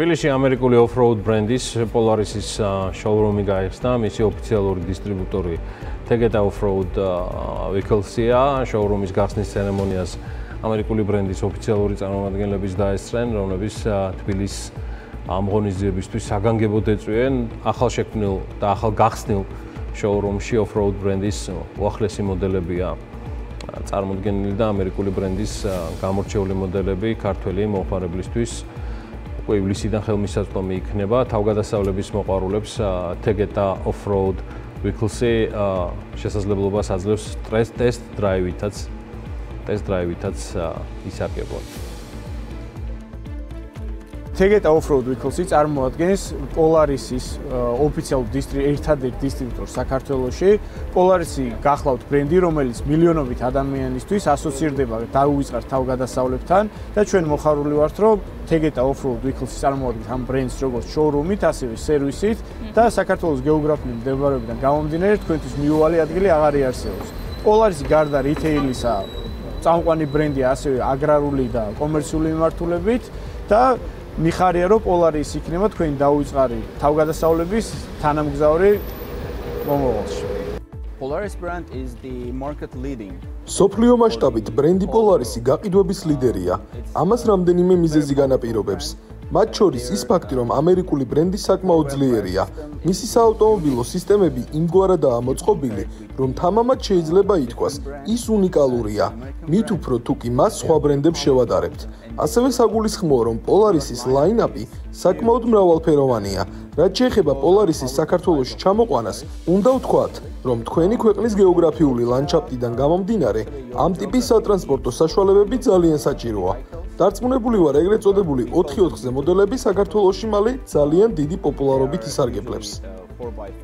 თბილისში ამერიკული off-road ბრენდის Polaris-ის შოურუმი გაიხსნა, მისი ოფიციალური დისტრიბუტორი Tegeta Off-road Vehicles-ია, შოურუმის გახსნის ცერემონიას ამერიკული ბრენდის ოფიციალური წარმომადგენლების დაესწრენ, რომლებიც თბილის ამღონიზებისთვის საგანგებოდ ეწვიენ. ახალშექმნილ და ახალ გახსნილ შოურუმში off-road ბრენდის უახლესი მოდელებია წარმოდგენილი და ამერიკული ბრენდის გამორჩეული მოდელები ქართველი მომხმარებლისთვის უკვე ივლისიდან ხელმისაწვდომი იქნება თავგადასავლების მოყვარულებს Tegeta Off-road Vehicles-ი შესაძლებლობას აძლევს ტესტ დრაივითაც ტესტ დრაივითაც ისარგებლონ. Tegeta Off-road Vehicles-ი წარმოადგენს Polaris-ის ოფიციალურ ერთადერთ დისტრიბუტორს საქართველოში. Polaris-ი გახლავთ ბრენდი, რომელიც მილიონობით ადამიანისთვის ასოცირდება დაუვიწყარ თავგადასავლებთან და ჩვენ მოხარული ვართ, რომ Tegeta Off-road Vehicles-ი წარმოადგენს ამ ბრენდს როგორც შოურუმით, ასევე სერვისით და საქართველოს გეოგრაფიული მდებარეობიდან გამომდინარე, თქვენთვის მიუვალი ადგილი აღარ იარსებობს. Polaris-ი გარდა რიტეილისა წამყვანი ბრენდია ასევე აგრარული და კომერციული მიმართულებით და მიხარია რომ პოლარის იქნება თქვენი დაუწყარი თავგადასავლების თანამგზავრი მომავალში Polaris brand is the market leading. სოფლიო მასშტაბით ბრენდი Polaris-ი გაყიდვების ლიდერია. ამას რამდენიმე მიზეზი განაპირობებს. მათ შორის ის ფაქტი, რომ ამერიკული ბრენდი საკმაოდ ძლიერია. მისი საავტომობილო სისტემები იმგვარადაა მოწყობილი, რომ თამამად შეიძლება ითქვას, ის უნიკალურია. მით უფრო თუ კი მას სხვა ბრენდებს შევადარებთ. ასევე საგულისხმოა, რომ Polaris-ის ლაინაპი საკმაოდ მრავალფეროვანია. რაც შეეხება Polaris-ის საქართველოს ჩამოყვანას, უნდა ვთქვათ, რომ თქვენი ქვეყნის გეოგრაფიული ლანდშაფტიდან გამომდინარე, ამ ტიპის სატრანსპორტო საშუალებები ძალიან საჭიროა. დარწმუნებული ვარ, ეგრეთ წოდებული 4-4-ზე მოდელები საქართველოსში მალე ძალიან დიდი პოპულარობით ისარგებლებს.